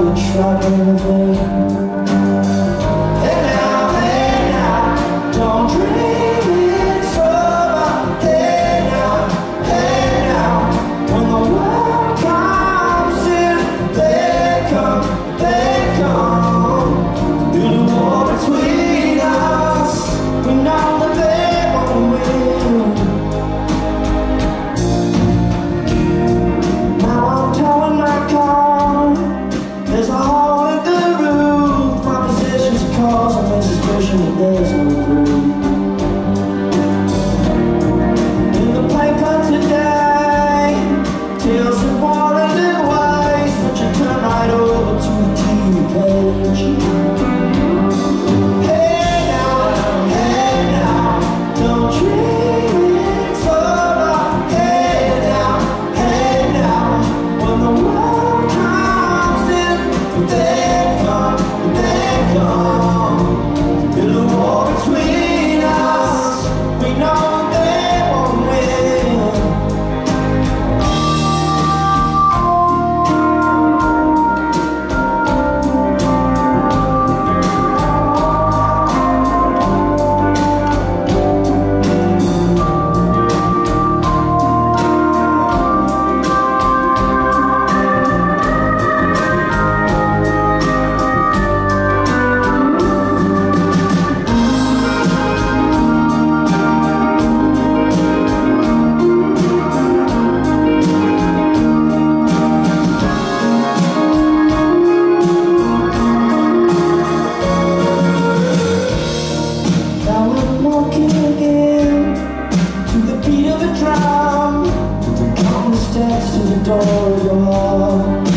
would try to me those to the door of your heart.